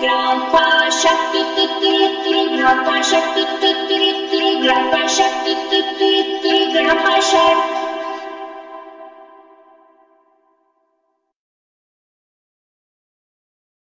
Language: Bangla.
ग्रामपा